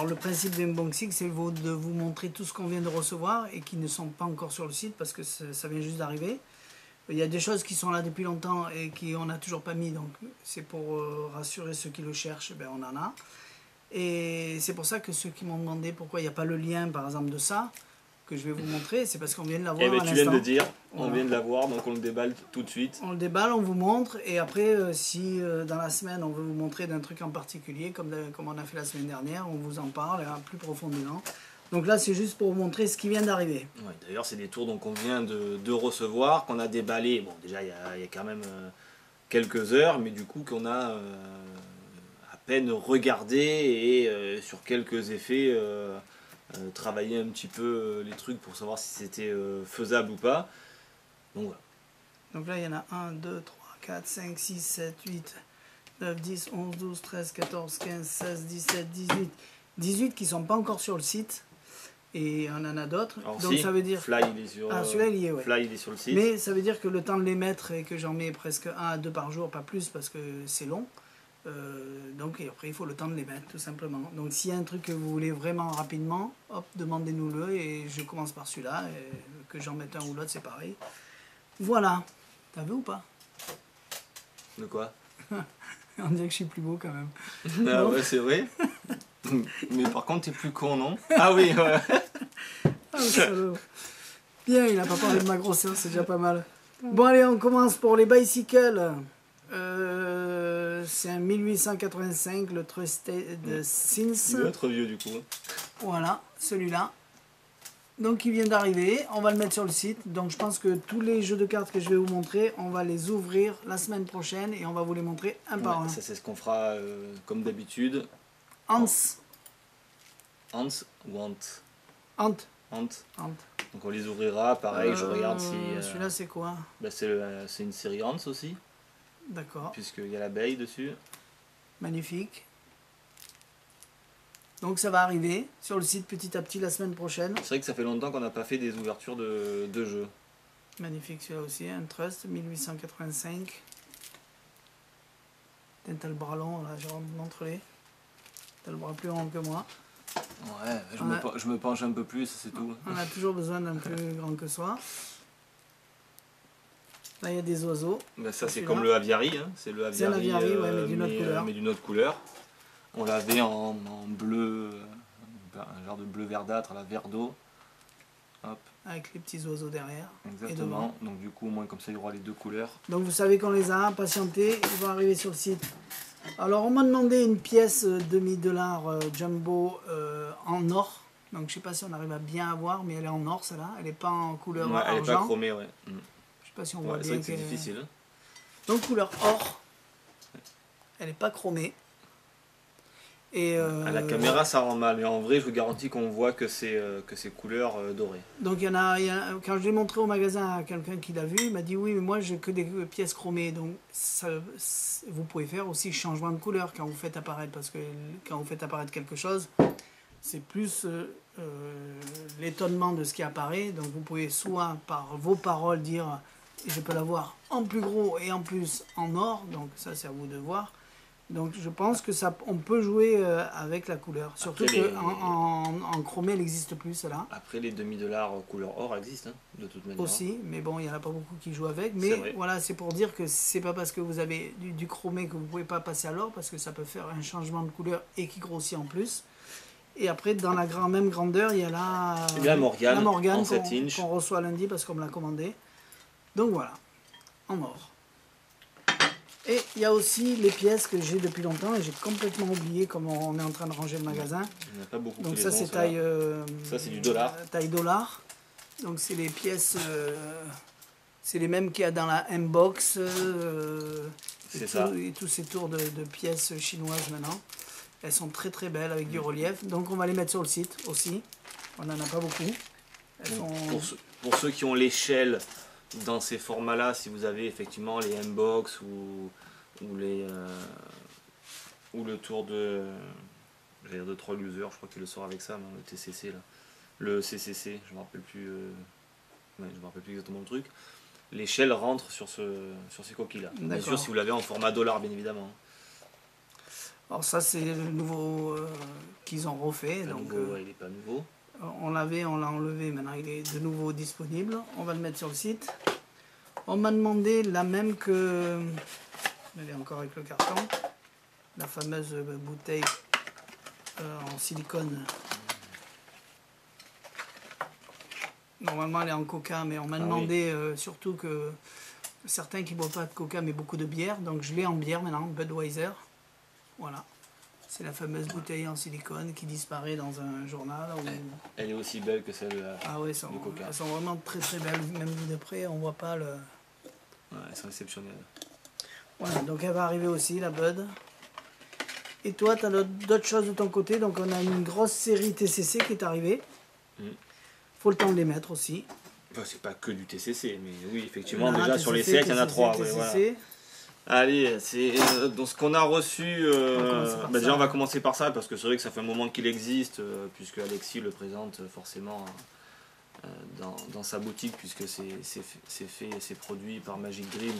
Alors le principe du unboxing c'est de vous montrer tout ce qu'on vient de recevoir et qui ne sont pas encore sur le site parce que ça vient juste d'arriver. Il y a des choses qui sont là depuis longtemps et qui on n'a toujours pas mis, donc c'est pour euh, rassurer ceux qui le cherchent, ben, on en a. Et c'est pour ça que ceux qui m'ont demandé pourquoi il n'y a pas le lien par exemple de ça, que je vais vous montrer, c'est parce qu'on vient de l'avoir Eh ben tu viens de dire, on Voilà. vient de l'avoir donc on le déballe tout de suite. On le déballe, on vous montre, et après, euh, si euh, dans la semaine on veut vous montrer d'un truc en particulier, comme, de- comme on a fait la semaine dernière, on vous en parle hein, plus profondément. Donc là, c'est juste pour vous montrer ce qui vient d'arriver. Ouais, D'ailleurs c'est des tours donc on vient de, de recevoir, qu'on a déballé, bon déjà il y a, il y a quand même euh, quelques heures, mais du coup qu'on a euh, à peine regardé et euh, sur quelques effets euh, travaillé un petit peu euh, les trucs pour savoir si c'était euh, faisable ou pas. Donc voilà. Donc là, il y en a 1, 2, 3, 4, 5, 6, 7, 8, 9, 10, 11, 12, 13, 14, 15, 16, 17, 18. 18 qui sont pas encore sur le site. Et on en a d'autres. Donc si, ça veut dire... Fly il est sur, Ah, celui-là, il est, ouais. Fly il est sur le site. Mais ça veut dire que le temps de les mettre et que j'en mets presque un à deux par jour, pas plus parce que c'est long. Euh, donc et après il faut le temps de les mettre tout simplement. Donc s'il y a un truc que vous voulez vraiment rapidement, hop, demandez-nous-le et je commence par celui-là. Que j'en mette un ou l'autre, c'est pareil. Voilà. T'as vu ou pas? De quoi? On dirait que je suis plus beau quand même. Ah ouais, c'est vrai? Mais par contre, t'es plus con, non? Ah oui, ouais. Ah, salaud. Bien, il a pas parlé de ma grosseur, c'est déjà pas mal. Bon, allez, on commence pour les bicycles. Euh, c'est un 1885, le Trusted Il Sins. être vieux du coup. Voilà, celui-là. Donc, il vient d'arriver. On va le mettre sur le site. Donc, je pense que tous les jeux de cartes que je vais vous montrer, on va les ouvrir la semaine prochaine et on va vous les montrer un par un. ça, c'est ce qu'on fera euh, comme d'habitude. Hans. Hans ou Ant? Hans. Ant. Hans. Donc on les ouvrira, pareil, je regarde si. euh, Celui-là, c'est quoi? bah, c'est une série Hans aussi, D'accord. puisqu'il y a l'abeille dessus. Magnifique. Donc ça va arriver sur le site petit à petit la semaine prochaine. C'est vrai que ça fait longtemps qu'on n'a pas fait des ouvertures de, de jeux. Magnifique celui-là aussi, un Trust 1885. Tiens, T'as le bras long, là, j'ai montre-les. T'as le bras plus long que moi. Ouais, me je me penche un peu plus, c'est tout. On a toujours besoin d'un plus grand que soi. Là, il y a des oiseaux. Bah, ça c'est comme le aviari, hein. c'est le aviari, ouais, mais d'une autre euh, couleur. mais d'une autre couleur. On l'avait en, en bleu, euh, un genre de bleu verdâtre, la vert d'eau. Hop, Avec les petits oiseaux derrière. exactement. Donc du coup, au moins comme ça, il y aura les deux couleurs. Donc vous savez qu'on les a, patientez, ils vont arriver sur le site. Alors on m'a demandé une pièce euh, demi-dollar euh, jumbo euh, en or. Donc je sais pas si on arrive à bien avoir, mais elle est en or celle-là. Elle n'est pas en couleur Ouais, elle est pas chromée, ouais. Mm. Sais pas si on voit Ouais, bien. c'est difficile. hein. Donc couleur or. Elle n'est pas chromée. Et euh, À la caméra, ça rend mal, mais en vrai, je vous garantis qu'on voit que c'est euh, que couleur euh, dorée. Donc il y en a, il y a- quand je l'ai montré au magasin à quelqu'un qui l'a vu, il m'a dit oui, mais moi j'ai que des pièces chromées. Donc ça, vous pouvez faire aussi changement de couleur quand vous faites apparaître, parce que quand vous faites apparaître quelque chose, c'est plus euh, euh, l'étonnement de ce qui apparaît. Donc vous pouvez soit par vos paroles dire je peux l'avoir en plus gros et en plus en or, donc ça c'est à vous de voir. Donc je pense que ça, on peut jouer euh, avec la couleur. Surtout les- qu'en en, en chromé elle n'existe plus celle-là. Après, les demi-dollars couleur or existent, hein, de toute manière. aussi, mais bon, il n'y en a pas beaucoup qui jouent avec. Mais voilà, c'est pour dire que c'est pas parce que vous avez du, du chromé que vous pouvez pas passer à l'or, parce que ça peut faire un changement de couleur et qui grossit en plus. Et après, dans la grand, même grandeur, il y a la, la Morgane, la Morgane en qu'on 7 inch. qu'on reçoit lundi parce qu'on me l'a commandé. Donc voilà, en or. Et il y a aussi les pièces que j'ai depuis longtemps et j'ai complètement oublié comme on est en train de ranger le magasin. Il n'y en a pas beaucoup Donc ça c'est taille... euh, Ça, c'est du dollar. Taille dollar. Donc c'est les pièces... euh, c'est les mêmes qu'il y a dans la M-Box. euh, et C'est ça. Et tous ces tours de, de pièces chinoises maintenant. Elles sont très très belles avec du relief. Donc on va les mettre sur le site aussi. On n'en a pas beaucoup. Elles Donc, sont... Pour, ceux, pour ceux qui ont l'échelle dans ces formats-là, si vous avez effectivement les M-Box ou, ou, les, euh, ou le tour de, j'allais dire de Troll User, je crois qu'il le sort avec ça, le TCC là. Le CCC, je me rappelle plus, euh, ouais, je me rappelle plus exactement le truc. l'échelle rentre sur, ce, sur ces coquilles-là. Bien sûr, si vous l'avez en format dollar, bien évidemment. Alors ça, c'est le nouveau euh, qu'ils ont refait. donc, nouveau, il n'est pas nouveau. On l'avait, on l'a enlevé, maintenant il est de nouveau disponible. On va le mettre sur le site. On m'a demandé la même que... Elle est encore avec le carton. La fameuse bouteille euh, en silicone. Normalement elle est en coca, mais on m'a ah demandé euh, surtout que certains qui ne boivent pas de coca mais beaucoup de bière. Donc je l'ai en bière maintenant, Budweiser. Voilà. C'est la fameuse bouteille en silicone qui disparaît dans un journal. Elle est aussi belle que celle ah ouais, de Coca. Elles sont vraiment très très belles. Même de près, on voit pas le. Ouais, elles sont exceptionnelles. Voilà, donc elle va arriver aussi, la Bud. Et toi, tu as d'autres choses de ton côté? Donc on a une grosse série TCC qui est arrivée. Il mm. Faut le temps de les mettre aussi. Enfin, c'est pas que du TCC, mais oui, effectivement, déjà sur les 7, il y en a 3. Allez, c'est euh, ce qu'on a reçu. Euh, bah, déjà, on va commencer par ça parce que c'est vrai que ça fait un moment qu'il existe, euh, puisque Alexis le présente forcément dans, sa boutique, puisque c'est fait, c'est produit par Magic Dream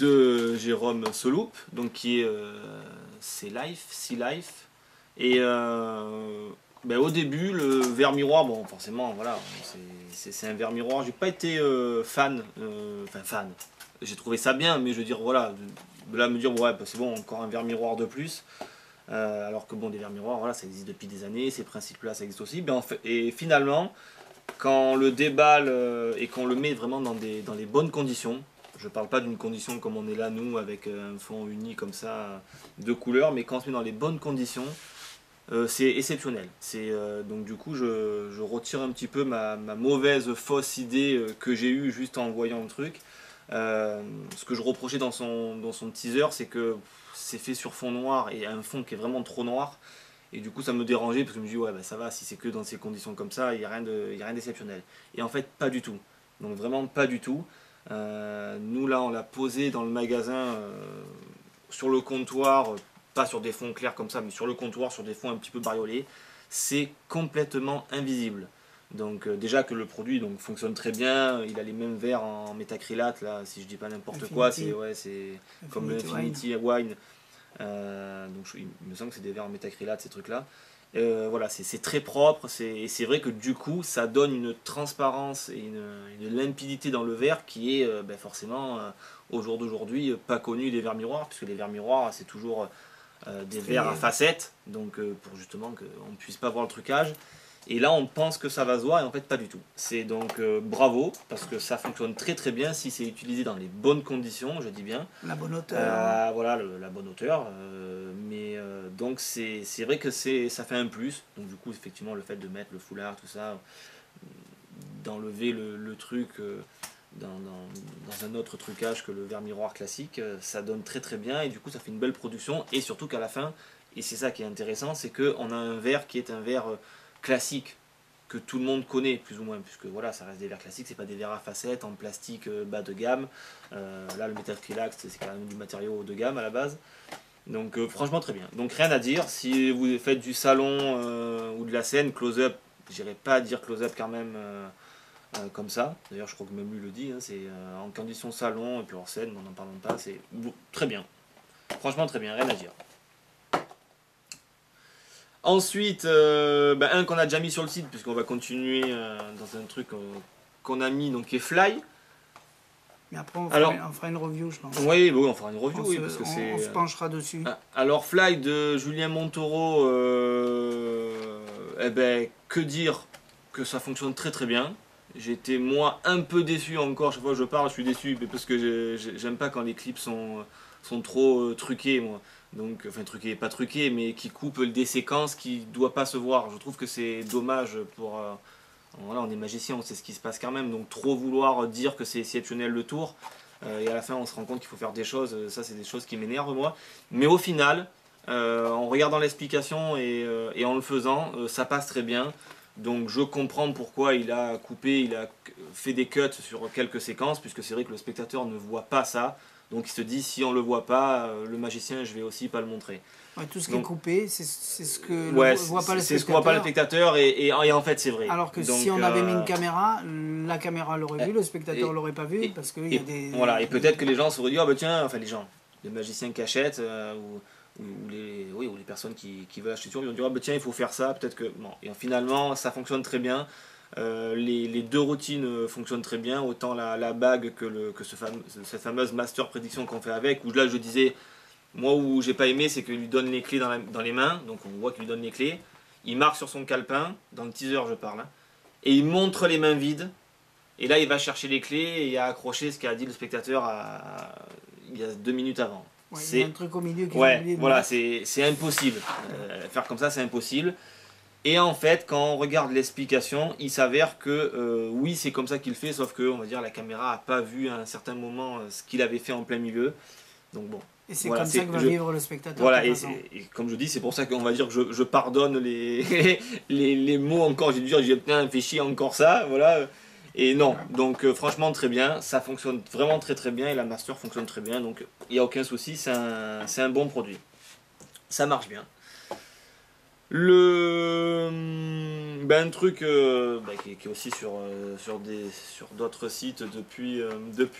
de Jérôme Soloup, donc qui est C'est Life, Sea Life. Et bah, au début, le verre miroir, bon, forcément, voilà, c'est un verre miroir. J'ai pas été fan, enfin fan j'ai trouvé ça bien, mais je veux dire, voilà, de, là me dire, ouais, bah, c'est bon, encore un verre miroir de plus. Euh, alors que bon, des verres miroirs, voilà, ça existe depuis des années, ces principes-là, ça existe aussi. Ben, en fait, et finalement, quand on le déballe euh, et qu'on le met vraiment dans, des, dans les bonnes conditions, je parle pas d'une condition comme on est là, nous, avec euh, un fond uni comme ça, de couleurs, mais quand on se met dans les bonnes conditions, c'est exceptionnel. C'est donc du coup, je, je, retire un petit peu ma, ma mauvaise fausse idée que j'ai eue juste en voyant le truc. Euh, ce que je reprochais dans son, dans son teaser, c'est que c'est fait sur fond noir et un fond qui est vraiment trop noir. Et du coup, ça me dérangeait parce que je me dis, ouais, bah, ça va, si c'est que dans ces conditions comme ça, il n'y a rien d'exceptionnel. Et en fait, pas du tout. Donc, vraiment pas du tout. Euh, nous, là, on l'a posé dans le magasin euh, sur le comptoir, pas sur des fonds clairs comme ça, mais sur le comptoir, sur des fonds un petit peu bariolés. C'est complètement invisible. Donc euh, déjà que le produit donc, fonctionne très bien, il a les mêmes verres en métacrylate, là, si je dis pas n'importe quoi, c'est ouais, comme le Infinity Wine. Euh, donc il me semble que c'est des verres en métacrylate ces trucs-là. Euh, voilà, c'est très propre, et c'est vrai que du coup ça donne une transparence et une, limpidité dans le verre qui est ben, forcément au jour d'aujourd'hui pas connu des verres miroirs, puisque les verres miroirs c'est toujours des verres à facettes, donc pour justement qu'on ne puisse pas voir le trucage. Et là, on pense que ça va se voir et en fait pas du tout. C'est donc euh, bravo parce que ça fonctionne très très bien si c'est utilisé dans les bonnes conditions, je dis bien. La bonne hauteur. Euh, voilà, la bonne hauteur. Euh, mais donc c'est vrai que ça fait un plus. Donc du coup, effectivement, le fait de mettre le foulard, tout ça, d'enlever le, truc dans, dans, un autre trucage que le verre miroir classique, ça donne très très bien et du coup ça fait une belle production et surtout qu'à la fin, et c'est ça qui est intéressant, c'est qu'on a un verre qui est un verre classique que tout le monde connaît plus ou moins puisque voilà ça reste des verres classiques c'est pas des verres à facettes en plastique euh, bas de gamme. Euh, là le métal c'est quand même du matériau de gamme à la base. Donc euh, franchement très bien. Donc rien à dire. Si vous faites du salon ou de la scène close-up j'irai pas dire close-up quand même comme ça. D'ailleurs je crois que même lui le dit hein, c'est en condition salon et puis hors scène on n'en parlons pas c'est très bien. Franchement très bien rien à dire Ensuite, euh, ben, un qu'on a déjà mis sur le site, puisqu'on va continuer euh, dans un truc euh, qu'on a mis, donc qui est Fly. Mais après, on fera, une review, je pense. Oui, on fera une review, on oui, se, parce que c'est... On se penchera dessus. Ah, alors, Fly de Julien Montoro, eh ben, que dire que ça fonctionne très très bien. J'étais, moi, un peu déçu encore, chaque fois que je parle, je suis déçu, parce que j'aime pas quand les clips sont, sont trop truqués, moi donc enfin truqué pas truqué mais qui coupe des séquences qui doit pas se voir. Je trouve que c'est dommage pour euh, voilà on est magicien on sait ce qui se passe quand même. Donc trop vouloir dire que c'est exceptionnel le tour euh, et à la fin on se rend compte qu'il faut faire des choses. Euh, ça c'est des choses qui m'énervent moi. Mais au final en regardant l'explication et, en le faisant ça passe très bien. Donc je comprends pourquoi il a coupé, il a fait des cuts sur quelques séquences, puisque c'est vrai que le spectateur ne voit pas ça. Donc il se dit si on le voit pas, euh, le magicien je vais aussi pas le montrer. tout ce qui est coupé, c'est ce que ouais, voit pas le spectateur. C'est ce qu'on voit pas le spectateur et, et, en fait c'est vrai. Alors que si on avait mis une caméra, la caméra l'aurait vu, le spectateur l'aurait pas vu parce y a des. Voilà, et peut-être que les gens se seraient dit, oh bah tiens, enfin les gens, les magiciens cachette euh, ou, ou, les, oui, ou les personnes qui, qui veulent acheter sur, ils vont dire, oh bah tiens, il faut faire ça, peut-être que. Bon, et finalement ça fonctionne très bien. Euh, les, les, deux routines euh, fonctionnent très bien, autant la, la bague que, le, que ce cette fameuse master prédiction qu'on fait avec, où là je disais, moi où j'ai pas aimé, c'est qu'il lui donne les clés dans, dans les mains, donc on voit qu'il lui donne les clés, il marque sur son calepin, dans le teaser je parle, hein, et il montre les mains vides, et là il va chercher les clés et il a accroché ce qu'a dit le spectateur à, il y a deux minutes avant. c'est un truc au milieu qui ouais, voilà, c'est impossible. Euh, faire comme ça, c'est impossible. Et en fait, quand on regarde l'explication, il s'avère que euh, oui, c'est comme ça qu'il fait, sauf que on va dire la caméra n'a pas vu à un certain moment euh, ce qu'il avait fait en plein milieu. Donc bon. Et c'est comme ça que va vivre le spectateur. Voilà, et, comme je dis, c'est pour ça qu'on va dire que je, je pardonne les, les, les, mots encore. J'ai dû dire, j'ai putain, fait chier encore ça, voilà. Et non, donc euh, franchement très bien, ça fonctionne vraiment très très bien et la master fonctionne très bien, donc il n'y a aucun souci, c'est un, un bon produit. Ça marche bien. Le ben, un truc euh, ben, qui, est aussi sur, euh, sur, des, sur d'autres sites depuis, euh,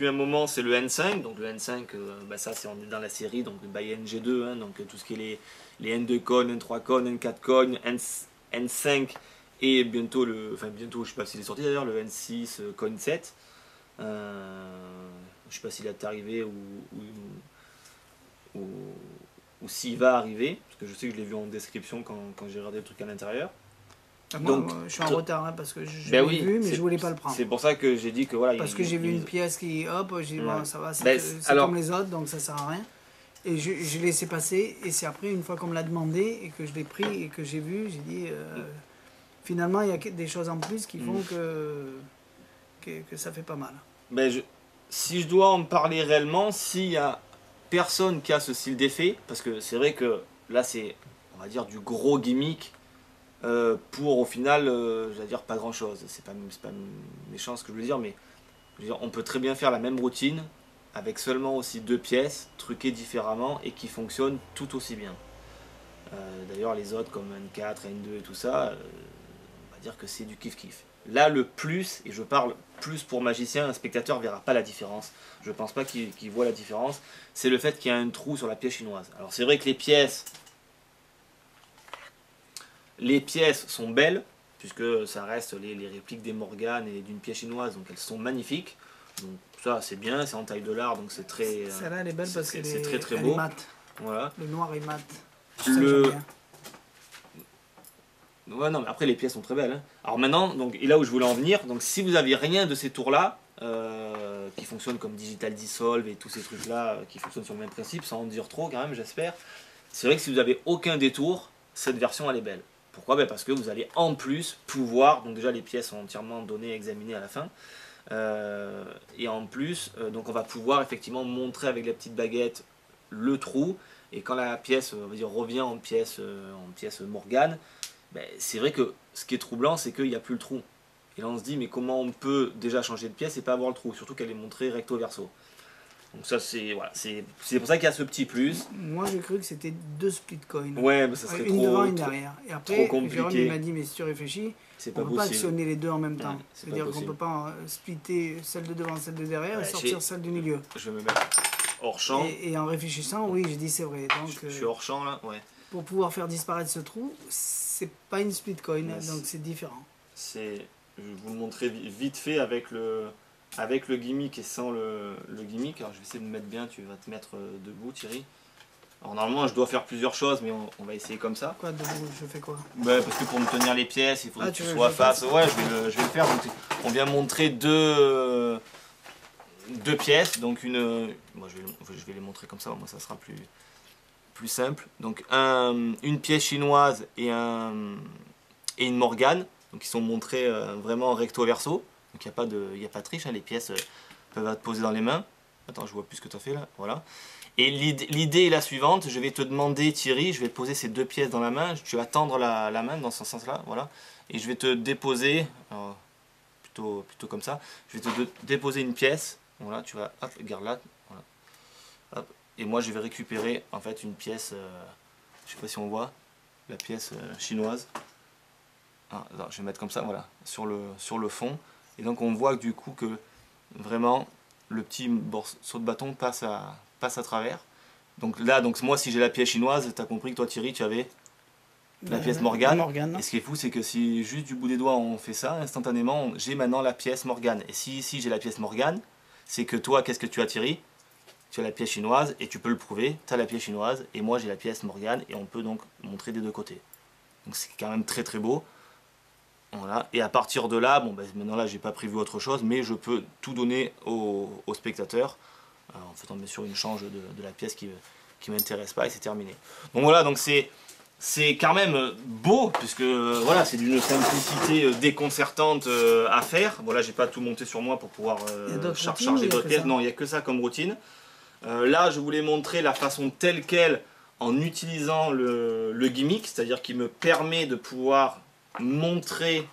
un moment, c'est le N5. Donc le N5, ben, ça c'est dans la série donc by NG2, hein, donc tout ce qui est les, les N2 con, N3 con, N4 con, N, N5 et bientôt le, enfin bientôt, je sais pas s'il est sorti d'ailleurs, le N6 con 7. je sais pas s'il est arrivé ou ou s'il va arriver, parce que je sais que je l'ai vu en description quand, quand j'ai regardé le truc à l'intérieur. Ah, Donc, je suis en retard hein, parce que je ben l'ai vu, mais je voulais pas le prendre. C'est pour ça que j'ai dit que voilà. Parce que j'ai vu une pièce qui, hop, j'ai dit, bon, ça va, c'est ben, comme les autres, donc ça sert à rien. Et je, je l'ai laissé passer, et c'est après, une fois qu'on me l'a demandé, et que je l'ai pris, et que j'ai vu, j'ai dit, euh, finalement, il y a des choses en plus qui font mm. que, que, que, ça fait pas mal. Ben, je, si je dois en parler réellement, s'il y a personne qui a ce style d'effet, parce que c'est vrai que là c'est, on va dire, du gros gimmick euh, pour au final, euh, je vais dire pas grand chose. C'est pas, pas méchant ce que je veux dire, mais on peut très bien faire la même routine avec seulement aussi deux pièces, truquées différemment et qui fonctionnent tout aussi bien. Euh, d'ailleurs, les autres comme N4, N2 et tout ça, on va dire que c'est du kiff-kiff. Là, le plus, et je parle plus pour magicien, un spectateur verra pas la différence. Je pense pas qu'il voit la différence. C'est le fait qu'il y a un trou sur la pièce chinoise. Alors c'est vrai que les pièces, les pièces sont belles, puisque ça reste les, répliques des Morganes et d'une pièce chinoise, donc elles sont magnifiques. Donc ça c'est bien, c'est en taille de l'art, donc c'est très. Celle-là elle est belle parce que c'est très très beau. Voilà. Le noir est mat. Le, Ouais, non, mais après les pièces sont très belles. Hein. Alors maintenant, et là où je voulais en venir, donc si vous avez rien de ces tours-là, euh, qui fonctionnent comme Digital Dissolve et tous ces trucs-là, euh, qui fonctionnent sur le même principe, sans en dire trop quand même, j'espère, c'est vrai que si vous avez aucun détour, cette version elle est belle. Pourquoi? Ben Parce que vous allez en plus pouvoir, donc déjà les pièces sont entièrement données, examinées à la fin, euh, et en plus, donc on va pouvoir effectivement montrer avec la petite baguette le trou, et quand la pièce on va dire, revient en pièce, en pièce Morgane, ben, c'est vrai que ce qui est troublant, c'est qu'il n'y a plus le trou. Et là, on se dit, mais comment on peut déjà changer de pièce et pas avoir le trou? Surtout qu'elle est montrée recto verso. Donc ça, c'est voilà, c'est pour ça qu'il y a ce petit plus. Moi, j'ai cru que c'était deux split coins. Ouais, mais ça serait une trop, devant, une derrière. Et après, Jérôme m'a dit, mais si tu réfléchis, on ne peut pas actionner les deux en même temps. C'est-à-dire qu'on ne peut pas euh, splitter celle de devant, celle de derrière et sortir celle du milieu. Je vais me mettre hors champ. Et, en réfléchissant, oui, j'ai dit c'est vrai. Donc, je, suis hors champ là, ouais. Pour pouvoir faire disparaître ce trou, c'est pas une split coin, donc c'est différent. C'est, je vais vous le montrer vite fait avec le, avec le gimmick et sans le, le gimmick. Alors je vais essayer de me mettre bien, tu vas te mettre euh, debout Thierry. Alors normalement je dois faire plusieurs choses mais on, va essayer comme ça. Quoi debout Je fais quoi? Parce que pour me tenir les pièces il faut ah, que tu, sois face. Ouais je vais, le, je vais le faire. on vient montrer deux, deux pièces. Donc une... Moi je vais, je vais les montrer comme ça, moi ça sera plus plus simple. Donc un, une pièce chinoise et, un, et une morgane, donc ils sont montrés euh, vraiment recto verso. Donc il n'y a, pas de, a pas de triche, hein. les pièces euh, peuvent être posées dans les mains. Attends, je vois plus ce que tu as fait là. Voilà. Et l'idée est la suivante. Je vais te demander, Thierry, je vais poser ces deux pièces dans la main. Tu vas tendre la, main dans ce sens-là. Voilà. Et je vais te déposer, plutôt, plutôt comme ça, je vais te déposer une pièce. Voilà, tu vas, hop, garde là. Voilà. Et moi, je vais récupérer en fait une pièce, je euh, je sais pas si on voit, la pièce euh, chinoise. Ah, je vais mettre comme ça, voilà, sur le, sur le fond. Et donc on voit du coup que vraiment le petit morceau de bâton passe à, passe à travers. Donc là, donc moi si j'ai la pièce chinoise, tu as compris que toi Thierry, tu avais la pièce Morgane. Et ce qui est fou, c'est que si juste du bout des doigts on fait ça, instantanément, j'ai maintenant la pièce Morgane. Et si ici j'ai la pièce Morgane, c'est que toi, qu'est-ce que tu as Thierry? Tu as la pièce chinoise et tu peux le prouver, tu as la pièce chinoise et moi j'ai la pièce Morgane et on peut donc montrer des deux côtés. Donc c'est quand même très très beau. Voilà. Et à partir de là, bon, ben, maintenant là, j'ai pas prévu autre chose, mais je peux tout donner au, spectateur euh, en faisant bien sûr une change de, la pièce qui qui m'intéresse pas et c'est terminé. Donc voilà, donc c'est c'est quand même beau puisque voilà c'est d'une simplicité euh, déconcertante euh, à faire. Voilà, j'ai pas tout monté sur moi pour pouvoir charger d'autres pièces. Non, il y a que ça comme routine. Là, je voulais montrer la façon telle quelle en utilisant le, gimmick, c'est-à-dire qui me permet de pouvoir montrer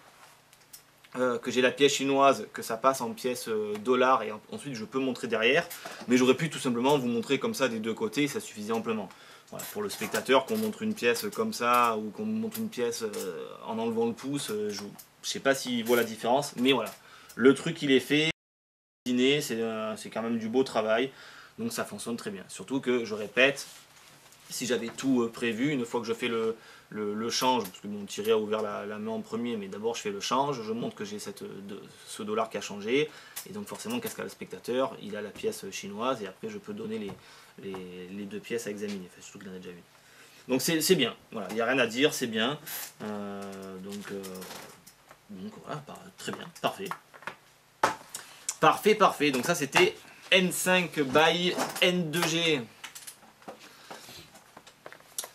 euh, que j'ai la pièce chinoise, que ça passe en pièce euh, dollar et ensuite je peux montrer derrière. Mais j'aurais pu tout simplement vous montrer comme ça des deux côtés, ça suffisait amplement. Voilà, pour le spectateur, qu'on montre une pièce comme ça ou qu'on montre une pièce euh, en enlevant le pouce, je ne sais pas s'il voit la différence, mais voilà. Le truc il est fait, c'est quand même du beau travail, donc ça fonctionne très bien. Surtout que, je répète, si j'avais tout prévu, une fois que je fais le, change, parce que mon Thierry a ouvert la, main en premier, mais d'abord je fais le change, je montre que j'ai ce dollar qui a changé, et donc forcément qu'est-ce qu'a le spectateur? Il a la pièce chinoise, et après je peux donner les, deux pièces à examiner, enfin, surtout qu'il en a déjà vu. Donc c'est bien, voilà, il n'y a rien à dire, c'est bien. Euh, euh, donc voilà, très bien, parfait. Parfait, parfait, donc ça c'était N5 by N2G.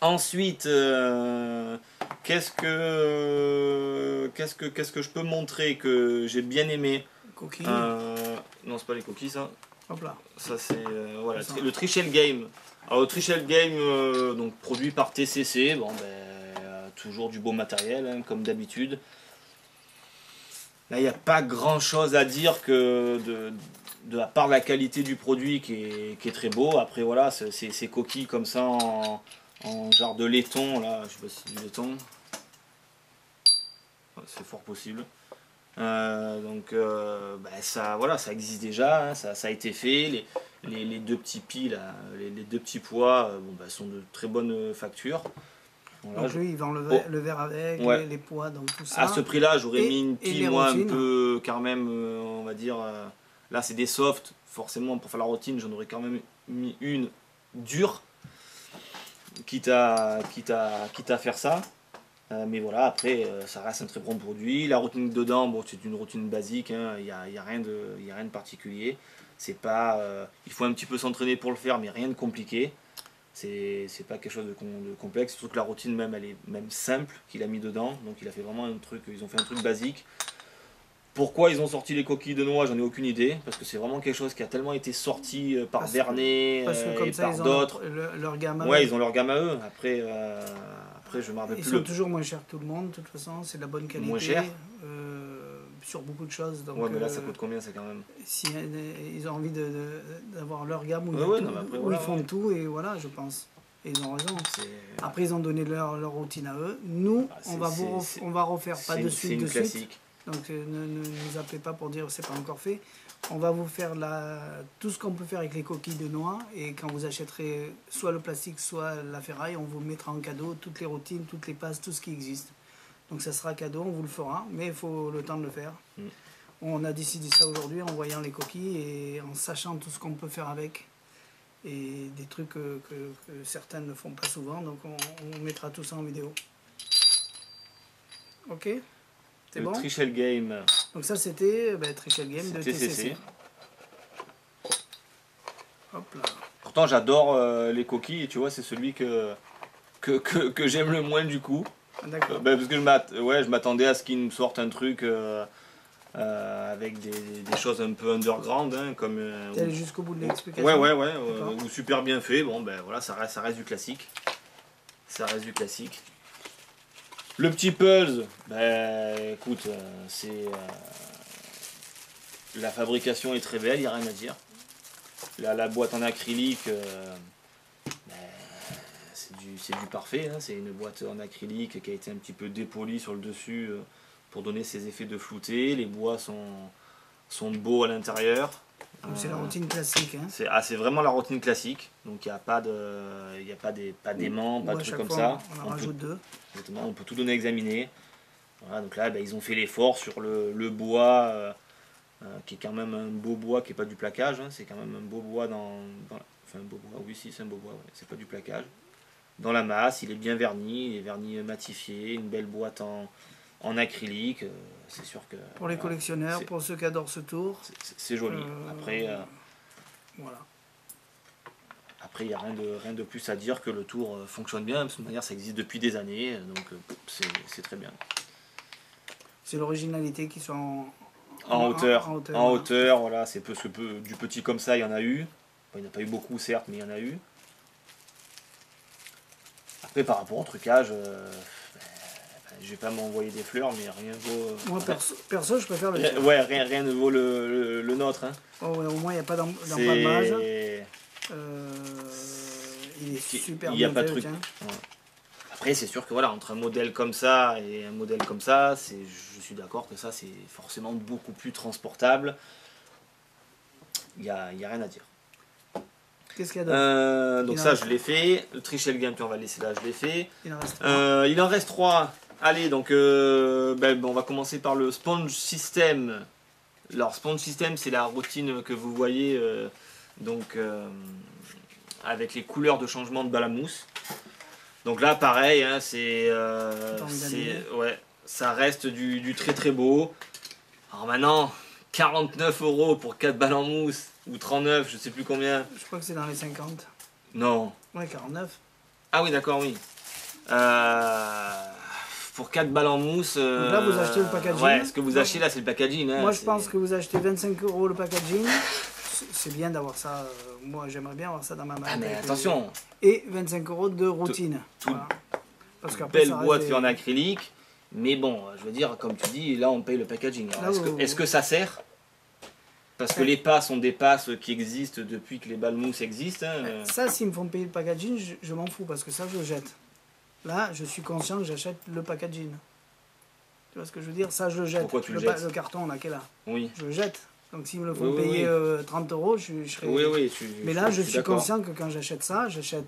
Ensuite, euh, qu'est-ce que qu'est-ce que qu'est-ce que je peux montrer que j'ai bien aimé? Coquilles. Euh, non, c'est pas les coquilles, ça. Hop là. Ça c'est euh, voilà le Trichel Game. Alors le Trichel Game, donc produit par TCC. Bon ben toujours du beau matériel hein, comme d'habitude. Là, il n'y a pas grand chose à dire que de, de la part de la qualité du produit qui est, qui est très beau. Après, voilà, ces coquilles comme ça en, en genre de laiton, là, je sais pas si c'est du laiton. C'est fort possible. Euh, donc euh, bah, ça, voilà, ça existe déjà, hein, ça, a été fait. Les, les, deux petits pis, là, les, deux petits poids, euh, bon, bah, sont de très bonne facture. donc lui, il vend le, verre, le verre avec, les, poids, donc tout ça. À ce prix-là, j'aurais mis une pile, moi, un peu, quand même, on va dire, là c'est des softs, forcément, pour faire la routine, j'en aurais quand même mis une dure quitte à, quitte faire ça. Euh, mais voilà, après, euh, ça reste un très bon produit. La routine dedans, c'est une routine basique, il hein. n'y a, y a, rien de, a rien de particulier. C'est pas, euh, il faut un petit peu s'entraîner pour le faire, mais rien de compliqué. C'est pas quelque chose de, de, complexe, surtout que la routine même, elle est même simple qu'il a mis dedans. Donc il a fait vraiment un truc, ils ont fait un truc basique. Pourquoi ils ont sorti les coquilles de noix, j'en ai aucune idée, parce que c'est vraiment quelque chose qui a tellement été sorti euh, par Vernet euh, et par d'autres. Leur, gamme Ouais, ils ont leur gamme à eux. Après, euh, après je me rappelle ils plus. Ils sont toujours moins chers que tout le monde, de toute façon, c'est de la bonne qualité. Moins cher Sur beaucoup de choses. Donc, ouais, mais là, ça coûte combien, c'est quand même? Si ils ont envie d'avoir leur gamme où, ils, font tout, et voilà, je pense. Et ils ont raison. Après, ils ont donné leur, leur routine à eux. Nous, ah, on, va on va refaire pas de suite de suite. Donc euh, ne, nous appelez pas pour dire c'est pas encore fait. On va vous faire la, tout ce qu'on peut faire avec les coquilles de noix et quand vous achèterez soit le plastique, soit la ferraille, on vous mettra en cadeau toutes les routines, toutes les passes, tout ce qui existe. Donc ça sera cadeau, on vous le fera, mais il faut le temps de le faire. Mm. On a décidé ça aujourd'hui en voyant les coquilles et en sachant tout ce qu'on peut faire avec et des trucs que, certains ne font pas souvent, donc on, on mettra tout ça en vidéo. Ok? C'est bon Trichel Game. Donc ça c'était bah, Trichel Game de TCC. Hop là. Pourtant j'adore euh, les coquilles et tu vois c'est celui que, que, que, j'aime le moins du coup. Ah, d'accord. Euh, bah, parce que je m'attendais à ce qu'ils me sortent un truc, euh, euh, avec des, des choses un peu underground, hein, comme. euh, jusqu'au bout de l'explication Ouais, ouais, ouais, euh, ou super bien fait. Bon, ben voilà, ça reste, ça reste du classique. Ça reste du classique. Le petit puzzle, ben écoute, euh, c'est. euh, la fabrication est très belle, il n'y a rien à dire. La, la boîte en acrylique, euh, ben, c'est du, parfait. hein. C'est une boîte en acrylique qui a été un petit peu dépolie sur le dessus pour donner ses effets de flouté. Les bois sont beaux à l'intérieur. C'est la Euh, routine classique. Hein. c'est ah, c'est vraiment la routine classique. Donc il n'y a pas de, il y a pas des, pas d'aimants, pas de trucs comme fois, ça. On en On peut, rajoute deux. exactement, on peut tout donner à examiner. Voilà, donc là, ben, ils ont fait l'effort sur le, le bois, euh, euh, qui est quand même un beau bois, qui n'est pas du plaquage. hein. c'est quand même un beau bois dans, dans la- enfin un beau bois. Oui, si c'est un beau bois. ouais, c'est pas du plaquage. Dans la masse, il est bien verni, il est verni matifié, une belle boîte en, en acrylique. euh, c'est sûr que Pour les voilà, collectionneurs, pour ceux qui adorent ce tour. c'est- joli. Euh, Après. euh, Voilà. Après, il n'y a rien de, rien de plus à dire que le tour fonctionne bien. De toute manière, ça existe depuis des années, donc c'est très bien. C'est l'originalité qui soit en, En, En- hauteur, en en hauteur, voilà. c'est peu, ce peu, du petit comme ça, il y en a eu. Bon, il n'y en a pas eu beaucoup, certes, mais il y en a eu. Après, par rapport au trucage, euh, je vais pas m'envoyer des fleurs, mais rien vaut. Moi, perso, perso, je préfère le. Rien- ouais, rien, rien ne vaut le, le- le nôtre. Hein. Oh, ouais, au moins, il n'y a pas d'em- d'empalmage. Euh, il est super il y a pas de truc. Après, c'est sûr que voilà, entre un modèle comme ça et un modèle comme ça, je suis d'accord que ça, c'est forcément beaucoup plus transportable. Il n'y a, y a rien à dire. Qu'est-ce qu'il y a d'autre? Euh, donc ça, je l'ai fait. Le Trichel Game, tu on va le laisser là, je l'ai fait. Il en reste trois. Euh, il en reste trois. Allez, donc euh, ben, on va commencer par le Sponge System. Alors, Sponge System, c'est la routine que vous voyez euh, donc, euh, avec les couleurs de changement de balle à mousse. Donc là, pareil, hein, c'est, ouais, ça reste du, du très très beau. Alors maintenant, 49 euros pour 4 balles en mousse, ou 39, je sais plus combien. Je crois que c'est dans les 50. Non, Ouais, 49. ah oui, d'accord, oui. Euh, pour 4 balles en mousse. Donc là, vous achetez le packaging. Ouais, ce que vous achetez là, c'est le packaging. hein, Moi, je pense que vous achetez 25 euros le packaging. C'est- bien d'avoir ça. euh, Moi, j'aimerais bien avoir ça dans ma main. Ah, mais attention, Et 25 euros de routine. tout- Voilà. Parce qu'après, belle boîte faite en acrylique. Mais bon, je veux dire, comme tu dis, là, on paye le packaging. Est-ce que, ça sert? Parce que les passes sont des passes qui existent depuis que les balles mousse existent. hein, euh. Ça, s'ils me font payer le packaging, je, je m'en fous parce que ça, je le jette. Là, je suis conscient que j'achète le packaging. Tu vois ce que je veux dire? Ça, je le jette. Pourquoi tu le jettes? Le carton, là, qui est là. Oui, Je le jette. Donc, s'ils me le font Oui, payer oui. euh, 30 euros, je, je serai. oui, oui. tu- Mais là, je, suis conscient que quand j'achète ça, j'achète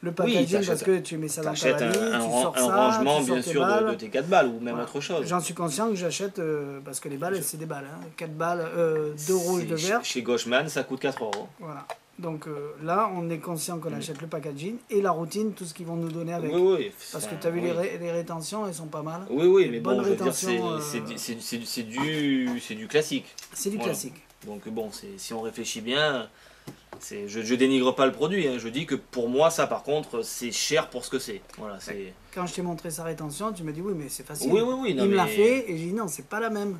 le packaging parce que tu mets ça dans ta un, valise, un tu sors un ça, rangement, tu sors bien tes sûr, de, balles. de tes 4 balles ou même Voilà. autre chose. J'en suis conscient que j'achète euh, parce que les balles, c'est des balles. 4 balles, euh, 2 rouges, C'est- 2 verts. Chez Gauchman, ça coûte 4 euros. Voilà. Donc euh, là, on est conscient qu'on achète le packaging et la routine, tout ce qu'ils vont nous donner avec. Oui, oui. Parce que tu as vu oui. les, ré- les rétentions, elles sont pas mal. Oui, oui, mais bon, c'est du- classique. C'est du Voilà. classique. Donc bon, si on réfléchit bien, je, je dénigre pas le produit. hein. Je dis que pour moi, ça par contre, c'est cher pour ce que c'est. Voilà, c'est. Quand je t'ai montré sa rétention, tu m'as dit oui, mais c'est facile. Oui, oui, oui. non, il me l'a fait et j'ai dit non, c'est pas la même.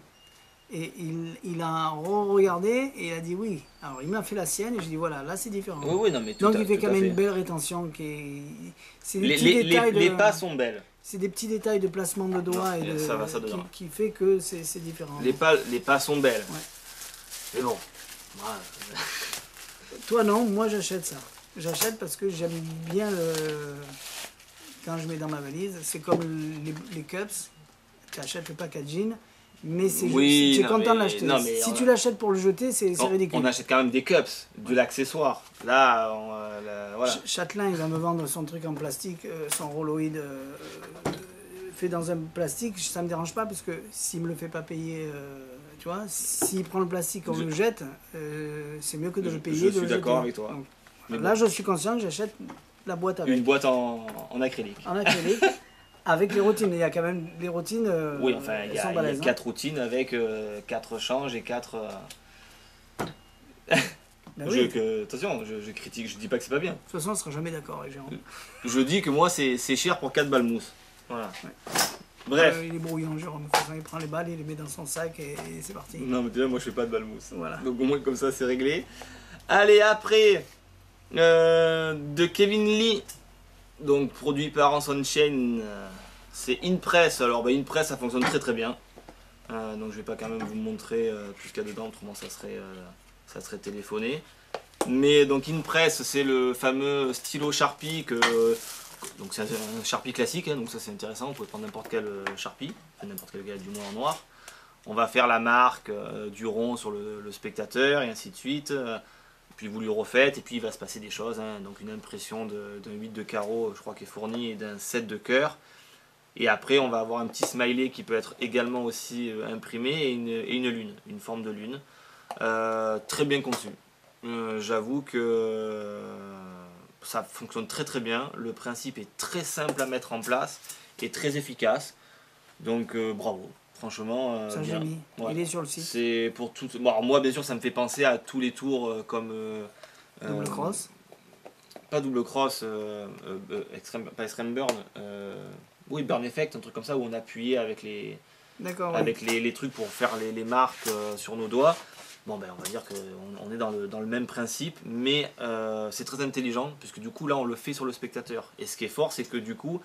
Et il, il a regardé et il a dit oui. Alors il m'a fait la sienne et j'ai dit voilà, là c'est différent. Oui, oui, non, mais tout Donc à- il fait quand même fait. une belle rétention qui est. Des Les, petits les, détails les, les de- pas sont belles. C'est des petits détails de placement de doigts et de, ça va, ça qui, qui fait que c'est différent. Les pas, les pas sont belles. Ouais. Mais bon, euh, Toi non, moi j'achète ça. J'achète parce que j'aime bien le... quand je mets dans ma valise. C'est comme les, les cups, tu achètes le packaging, mais c'est Oui, es content de l'acheter. Si tu a- l'achètes pour le jeter, c'est ridicule. on achète quand même des cups, de l'accessoire. Là, on, euh, la- voilà. Ch- Châtelain, il va me vendre son truc en plastique, euh, son rolloïd euh, fait dans un plastique, ça me dérange pas parce que s'il me le fait pas payer, tu vois, s'il prend le plastique, on Je- le jette, c'est mieux que de Je- le payer. je de suis d'accord avec toi. Donc, là, bon, je suis conscient que j'achète la boîte avec. une boîte en, en acrylique. En acrylique, avec les routines. Il y a quand même les routines. euh, Oui, enfin, il y a, y hein. quatre routines avec euh, quatre changes et quatre. euh, Ben je- oui. que- attention, je, je critique, je dis pas que c'est pas bien. De toute façon, on ne sera jamais d'accord avec Jérôme. Je dis que moi, c'est cher pour 4 balles mousse. Voilà. Bref. Euh, il est brouillon, Jérôme. Il prend les balles, il les met dans son sac et, et c'est parti. Non, mais déjà, moi, je fais pas de balmousse. Voilà. Donc, au moins, comme ça, c'est réglé. Allez, après, de Kevin Lee, donc produit par Anson Chain, euh, c'est InPress. Alors, bah, InPress, ça fonctionne très très bien. Euh, donc, je vais pas quand même vous montrer euh, tout ce qu'il dedans, autrement, ça serait, euh, ça serait téléphoné. Mais donc, InPress, c'est le fameux stylo Sharpie que. Donc, c'est un, Sharpie classique, hein, donc ça c'est intéressant. Vous pouvez prendre n'importe quel Sharpie, n'importe quel gars du moins en noir. On va faire la marque du rond sur le spectateur et ainsi de suite. Puis vous lui refaites et puis il va se passer des choses. hein. Donc une impression d'un 8 de carreau, je crois, qui est fourni et d'un 7 de cœur. Et après, on va avoir un petit smiley qui peut être également aussi euh, imprimé et une, lune, une forme de lune. Euh, très bien conçu. Euh, J'avoue que ça fonctionne très très bien. Le principe est très simple à mettre en place et très efficace. Donc bravo. Franchement, euh, mis. Ouais. Il est sur le site. C'est pour tout. Bon, alors moi, bien sûr, ça me fait penser à tous les tours euh, comme. euh, Double euh, cross. Pas double cross, euh, euh, euh, extreme, pas extreme burn. euh, oui, burn effect, un truc comme ça où on appuyait avec les, D'accord, ouais. avec les, les trucs pour faire les, les marques euh, sur nos doigts. Bon, ben, on va dire qu'on on est dans le, dans le même principe, mais euh, c'est très intelligent, puisque du coup, là, on le fait sur le spectateur. Et ce qui est fort, c'est que du coup,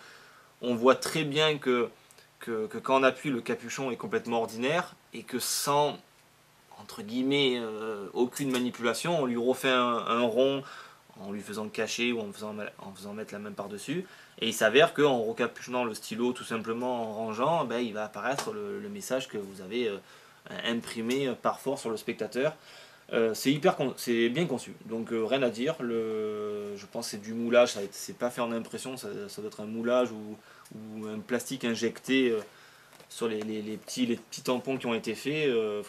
on voit très bien que, que, que quand on appuie, le capuchon est complètement ordinaire, et que sans, entre guillemets, euh, aucune manipulation, on lui refait un, rond en lui faisant cacher ou en faisant, en faisant mettre la main par-dessus. Et il s'avère qu'en recapuchonnant le stylo, tout simplement en rangeant, ben, il va apparaître le, message que vous avez euh, imprimé par force sur le spectateur. Euh, c'est hyper bien conçu donc euh, rien à dire le je pense que c'est du moulage c'est pas fait en impression ça, ça doit être un moulage ou, ou un plastique injecté euh, sur les, les- les petits les petits tampons qui ont été faits euh,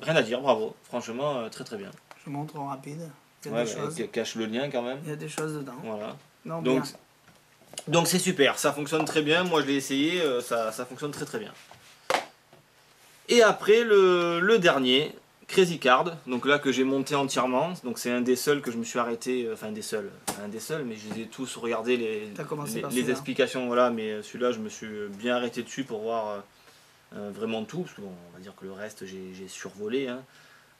rien à dire bravo franchement euh, très très bien Je montre en rapide. Il y a Ouais, des choses. ca- cache le lien quand même Il y a des choses dedans. voilà Non, donc bien. donc c'est super ça fonctionne très bien moi je l'ai essayé ça, ça fonctionne très très bien et après le, le dernier Crazy Card, donc là que j'ai monté entièrement, donc c'est un des seuls que je me suis arrêté, euh, enfin un des seuls, un des seuls, mais je les ai tous regardés les, explications, voilà, mais celui-là je me suis bien arrêté dessus pour voir euh, euh, vraiment tout, parce que bon, on va dire que le reste j'ai survolé. hein.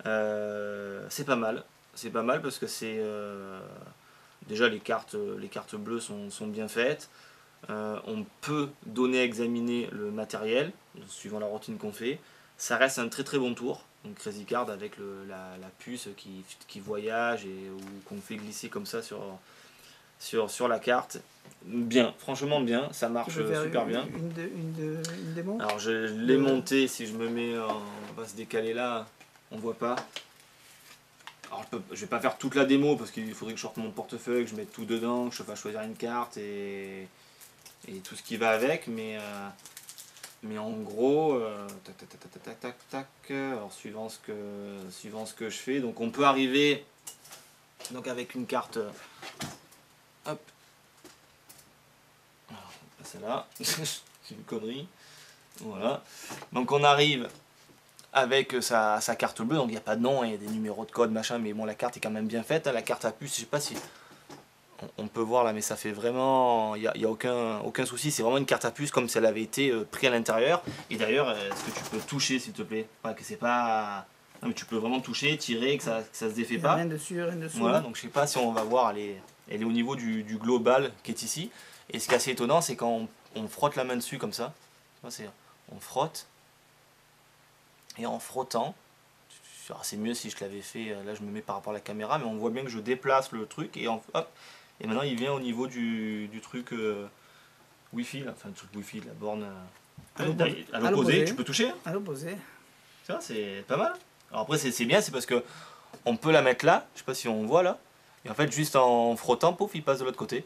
Euh, c'est pas mal, c'est pas mal parce que c'est euh, déjà les cartes, les cartes bleues sont, sont bien faites. On peut donner à examiner le matériel suivant la routine qu'on fait. Ça reste un très très bon tour. Donc Crazy Card avec le- la, la puce qui, qui voyage et ou qu'on fait glisser comme ça sur, sur, sur la carte. Bien, franchement bien, ça marche super une, bien. Une, de- une, de- une démo? Alors je l'ai monté, si je me mets, en- on va se décaler là, on voit pas. Alors je, peux, je vais pas faire toute la démo parce qu'il faudrait que je sorte mon portefeuille, que je mette tout dedans, que je fasse choisir une carte et, et tout ce qui va avec, mais, euh, mais en gros, euh, tac, tac, tac, tac, tac, tac, tac, alors suivant ce, que, suivant ce que je fais, donc on peut arriver donc avec une carte, euh, hop, celle-là, c'est une connerie. Voilà. Donc on arrive avec sa, sa carte bleue, donc il n'y a pas de nom, il y a des numéros de code, machin, mais bon la carte est quand même bien faite, hein, la carte à puce, je sais pas si on, on peut voir là, mais ça fait vraiment, il n'y a, y a aucun, aucun souci, c'est vraiment une carte à puce comme si elle avait été euh, prise à l'intérieur. Et d'ailleurs, euh, est-ce que tu peux toucher s'il te plaît? Enfin, que c'est pas... Non mais tu peux vraiment toucher, tirer, que ça, que ça se défait Il y a pas. Rien dessus, rien dessous. Voilà, donc je sais pas si on va voir, elle est, elle est au niveau du, du global qui est ici. Et ce qui est assez étonnant, c'est quand on, on frotte la main dessus comme ça, on frotte, et en frottant, c'est mieux si je l'avais fait, euh, là je me mets par rapport à la caméra, mais on voit bien que je déplace le truc, et en- hop, et maintenant il vient au niveau du, du truc euh, Wi-Fi, là, enfin le truc Wi-Fi, la borne À euh, l'opposé. à l'opposé, tu peux toucher, hein. À l'opposé. tu vois, c'est pas mal. Alors après, c'est bien, c'est parce que on peut la mettre là, je sais pas si on voit là, et en fait, juste en frottant, pouf, il passe de l'autre côté.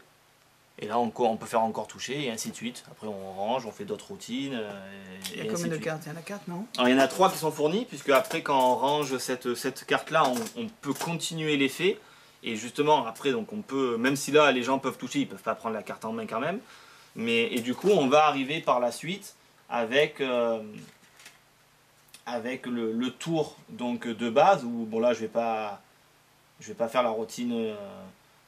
Et là, on, on peut faire encore toucher, et ainsi de suite. Après, on range, on fait d'autres routines. euh, Il et y a combien de cartes? Il y en a 4, non? Alors, il y en a trois qui sont fournis, puisque après, quand on range cette, cette carte-là, on, on peut continuer l'effet. Et justement, après, donc on peut, même si là, les gens peuvent toucher, ils peuvent pas prendre la carte en main quand même. Mais, et du coup, on va arriver par la suite avec, euh, avec le, tour donc, de base, où, bon là, je vais vais pas faire la routine euh,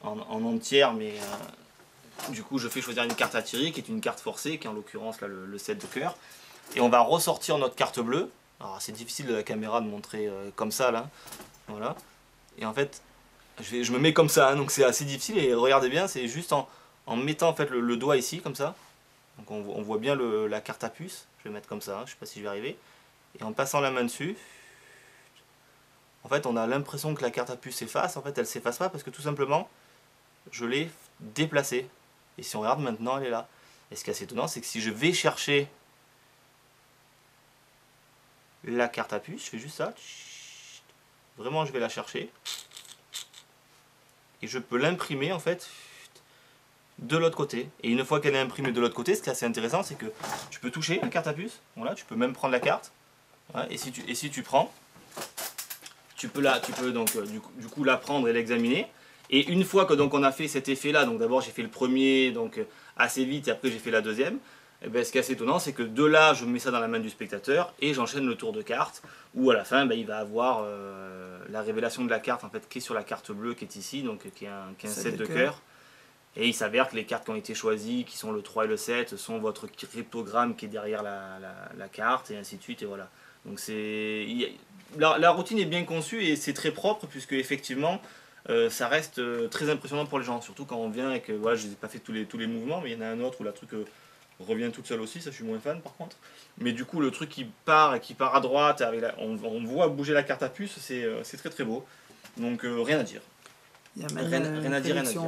en, en entière, mais euh, du coup, je fais choisir une carte à tirer qui est une carte forcée, qui est en l'occurrence le, le 7 de cœur. Et on va ressortir notre carte bleue. Alors c'est difficile de la caméra de montrer comme ça là. Voilà. Et en fait, je, me mets comme ça, hein, donc c'est assez difficile. Et regardez bien, c'est juste en, mettant en fait le, doigt ici comme ça. Donc on, vo- on voit bien la carte à puce. Je vais mettre comme ça, hein, je sais pas si je vais arriver. Et en passant la main dessus, en fait on a l'impression que la carte à puce s'efface. En fait elle s'efface pas parce que tout simplement je l'ai déplacée. Et si on regarde maintenant, elle est là. Et ce qui est assez étonnant, c'est que si je vais chercher la carte à puce, je fais juste ça. Vraiment, je vais la chercher. Je peux l'imprimer en fait de l'autre côté. Et une fois qu'elle est imprimée de l'autre côté, ce qui est assez intéressant, c'est que tu peux toucher la carte à puce. Voilà, tu peux même prendre la carte. Et, si tu, prends, tu peux, la, tu peux donc euh, du, du coup la prendre et l'examiner. Et une fois que donc on a fait cet effet-là, donc d'abord j'ai fait le premier donc euh, assez vite et après j'ai fait la deuxième. Et ben, ce qui est assez étonnant, c'est que de là, je mets ça dans la main du spectateur et j'enchaîne le tour de carte où à la fin, ben, il va avoir euh, la révélation de la carte en fait qui est sur la carte bleue qui est ici, donc qui est un, qui est un Sept 7 de cœur. Et il s'avère que les cartes qui ont été choisies, qui sont le 3 et le 7, sont votre cryptogramme qui est derrière la, la- la carte et ainsi de suite. Et voilà. Donc c'est la, la routine est bien conçue et c'est très propre puisque effectivement euh, ça reste euh, très impressionnant pour les gens. Surtout quand on vient et que voilà, je n'ai pas fait tous les, tous les mouvements, mais il y en a un autre où la truc revient toute seule aussi, ça je suis moins fan par contre. Mais du coup le truc qui part et qui part à droite, avec la- on, on voit bouger la carte à puce, c'est euh, c'est très très beau. Donc euh, rien à dire. Il y a même Rien- rien à dire, rien à dire.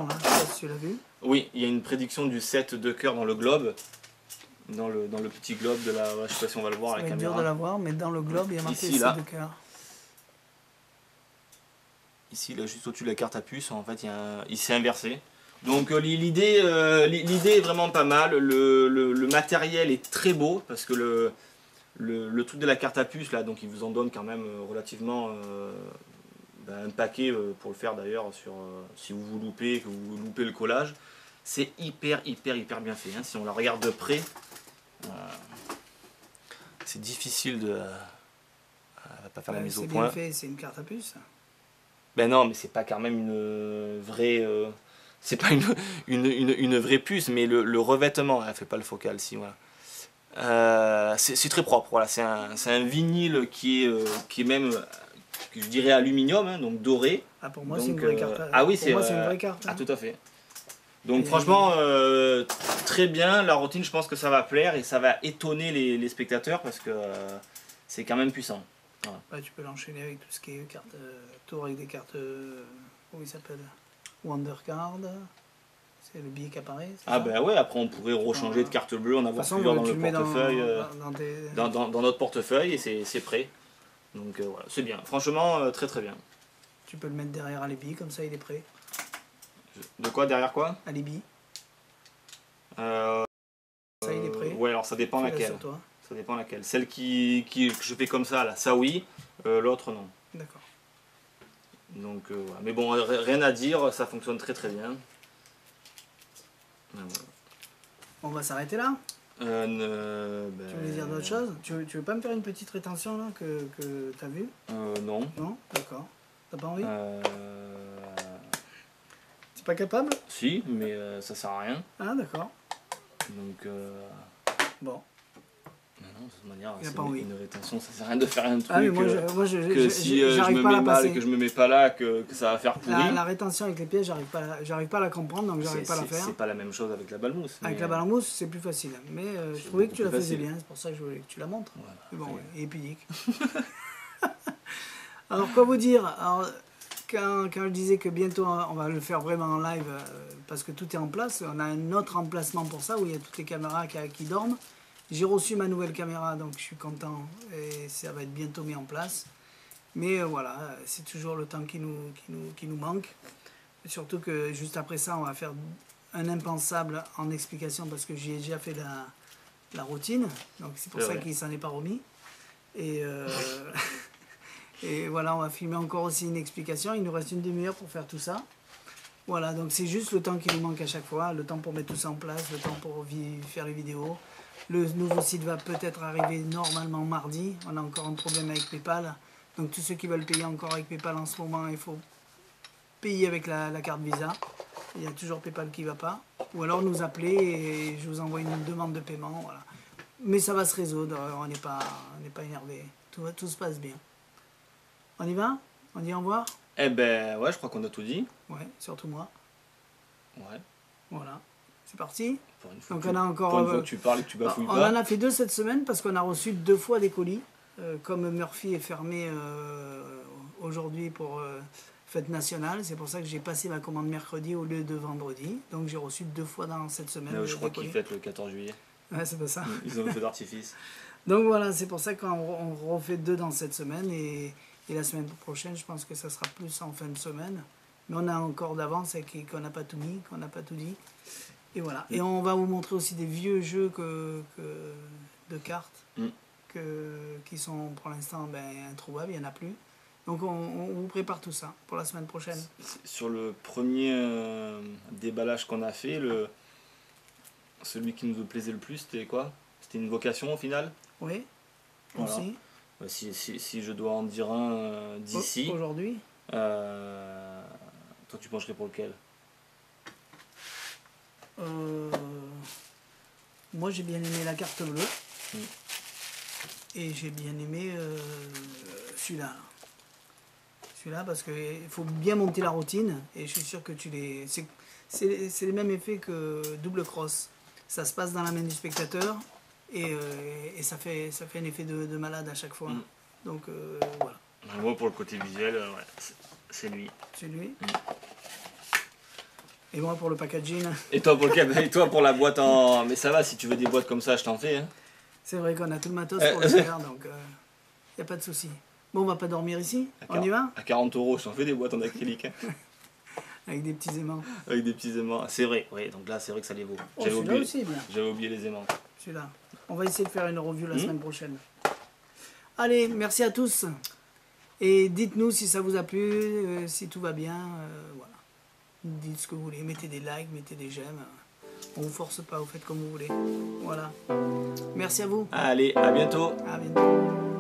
tu l'as vu. Oui, il y a une prédiction du 7 de cœur dans le globe. Dans le, dans le petit globe de la. Je sais pas si on va le voir Ça à être dur de la voir, mais dans le globe, il y a marqué Ici, 7 là. de cœur. Ici, là, juste au-dessus de la carte à puce, en fait, il, y a un- il s'est inversé. Donc euh, l'idée, euh, l'idée est vraiment pas mal. Le, le- le matériel est très beau parce que le, le, truc de la carte à puce, là, donc il vous en donne quand même euh, relativement euh, ben, un paquet pour le faire d'ailleurs. Sur euh, si vous vous loupez, que vous loupez le collage, c'est hyper, hyper, hyper bien fait. hein. Si on la regarde de près, c'est difficile de. elle va pas faire la mise au c'est point. bien fait, c'est une carte à puce. Ben non, mais c'est pas quand même une vraie. C'est pas une, une, une, une vraie puce, mais le, le revêtement, elle fait pas le focal, si, voilà. Euh, c'est très propre, voilà. C'est un, un vinyle qui est, euh, qui est même, je dirais aluminium, hein, donc doré. Ah, pour moi, c'est une vraie carte. ah oui, c'est, une vraie carte. Ah, tout à fait. Donc, franchement, euh, très bien. La routine, je pense que ça va plaire et ça va étonner les, les spectateurs parce que euh, c'est quand même puissant. Bah, tu peux l'enchaîner avec tout ce qui est carte euh, tour avec des cartes. comment il s'appelle? Wonder Card. C'est le billet qui apparaît. Ah, ben ouais, après, on pourrait rechanger de carte bleue, en avoir façon, plusieurs dans le le mets dans, portefeuille. dans notre portefeuille et c'est c'est prêt. Donc euh, voilà, c'est bien. Franchement, euh, très très bien. Tu peux le mettre derrière Alibi, comme ça il est prêt. De quoi Derrière quoi? Alibi, Euh, ça il est prêt. Ouais, alors ça dépend Tu laquelle. Ça dépend laquelle. Celle qui, qui, que je fais comme ça, là, ça oui. Euh, L'autre non. D'accord. Donc euh, voilà. Mais bon, rien à dire, ça fonctionne très très bien. Voilà. On va s'arrêter là? Euh, ne- ben, Tu veux dire d'autres choses? Tu veux, tu veux pas me faire une petite rétention là que, que t'as vu? Euh, Non. Non? D'accord. T'as pas envie? Euh, T'es pas capable? Si, mais euh, ça sert à rien. Ah d'accord. Donc. euh, Bon. Non, non, de toute manière, c'est une, une rétention, ça sert à rien de faire un truc Ah mais moi euh, je, moi, je, que je- si je- euh, me mets mal et que je me mets pas là, que, que ça va faire pourri. La, la rétention avec les pièges, j'arrive pas, j'arrive pas à la comprendre, donc j'arrive pas à la faire. c'est pas la même chose avec la balmousse. Avec mais, la balle en mousse, c'est plus facile. Mais euh, je trouvais que tu la faisais facile. bien, c'est pour ça que je voulais que tu la montres. Voilà, Mais bon, ouais. Alors, quoi vous dire? Alors, quand, quand je disais que bientôt on va le faire vraiment en live, euh, parce que tout est en place, on a un autre emplacement pour ça, où il y a toutes les caméras qui, qui dorment. J'ai reçu ma nouvelle caméra, donc je suis content, et ça va être bientôt mis en place. Mais euh, voilà, c'est toujours le temps qui nous, qui nous, qui nous manque. Surtout que juste après ça, on va faire un impensable en explication, parce que j'y ai déjà fait la, la routine, donc c'est pour ça vrai. qu'il s'en est pas remis. Et, euh, et voilà, on va filmer encore aussi une explication. Il nous reste une demi-heure pour faire tout ça. Voilà, donc c'est juste le temps qui nous manque à chaque fois, le temps pour mettre tout ça en place, le temps pour vi- faire les vidéos. Le nouveau site va peut-être arriver normalement mardi. On a encore un problème avec PayPal. Donc tous ceux qui veulent payer encore avec PayPal en ce moment, il faut payer avec la, la carte Visa. Il y a toujours PayPal qui va pas. Ou alors nous appeler et je vous envoie une demande de paiement. Voilà. Mais ça va se résoudre, on n'est pas, on n'est pas énervé. Tout, va- tout se passe bien. On y va? On dit au revoir? Eh ben ouais, je crois qu'on a tout dit. Ouais, surtout moi. Ouais. Voilà. C'est parti Pour une fois, Donc que, on a encore, pour une fois euh, que tu parles et que tu bafouilles On pas. en a fait deux cette semaine parce qu'on a reçu deux fois des colis. Euh, comme Murphy est fermé euh, aujourd'hui pour euh, fête nationale, c'est pour ça que j'ai passé ma commande mercredi au lieu de vendredi. Donc j'ai reçu deux fois dans cette semaine. Mais, je crois qu'ils fêtent le 14 juillet. Ouais, c'est pas ça. Ils ont un feu d'artifice. Donc voilà, c'est pour ça qu'on on refait deux dans cette semaine et, et la semaine prochaine, je pense que ça sera plus en fin de semaine. Mais on a encore d'avance et qu'on n'a pas tout mis, qu'on n'a pas tout dit. Et voilà. Et on va vous montrer aussi des vieux jeux que, que- de cartes Mm. que, qui sont pour l'instant ben, introuvables, il n'y en a plus. Donc on, on vous prépare tout ça pour la semaine prochaine. Sur le premier euh, déballage qu'on a fait, le... celui qui nous plaisait le plus, c'était quoi? C'était une vocation au final? Oui Voilà. Aussi Bah, si, si, si je dois en dire un euh, d'ici, Au- Aujourd'hui euh, toi tu pencherais pour lequel? Euh, moi j'ai bien aimé la carte bleue. Mm. Et j'ai bien aimé euh, celui-là. Celui-là parce qu'il faut bien monter la routine. Et je suis sûr que tu les. C'est, les mêmes effets que double cross. Ça se passe dans la main du spectateur. Et, euh, et ça, fait, ça fait un effet de, de malade à chaque fois. Mm. Donc euh, voilà, Moi pour le côté visuel, ouais, c'est- c'est lui. c'est lui. Et moi pour le packaging. Et toi pour lequel Et toi pour la boîte en. Mais ça va, si tu veux des boîtes comme ça, je t'en fais. Hein. C'est vrai qu'on a tout le matos Euh, pour le faire, donc il n'y a pas de souci. Bon, on va pas dormir ici À On y va? À 40 euros, je t'en fais des boîtes en acrylique. hein. Avec des petits aimants. Avec des petits aimants. C'est vrai, oui, donc là c'est vrai que ça les vaut. Oh, J'avais oublié, aussi, bien. j'avais oublié les aimants. Celui-là. On va essayer de faire une review la Hmm. semaine prochaine. Allez, merci à tous. Et dites-nous si ça vous a plu, euh, si tout va bien. euh, voilà. Dites ce que vous voulez. Mettez des likes, mettez des j'aime. On vous force pas, vous faites comme vous voulez. Voilà. Merci à vous. Allez, à bientôt À bientôt.